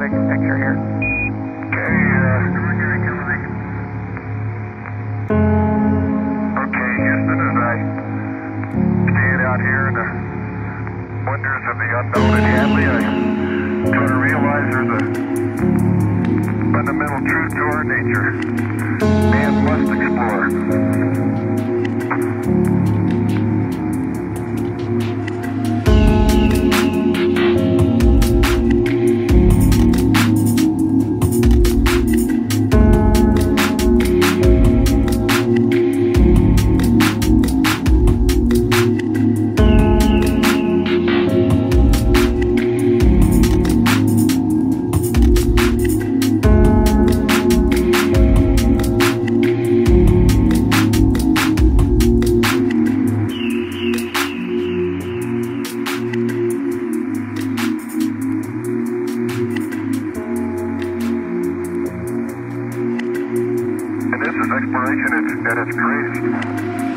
taking a picture here. Okay, uh, okay, Houston, as I stand out here in the wonders of the unknown I to realize there's a fundamental truth to our nature. Man must this is exploration at, its greatest.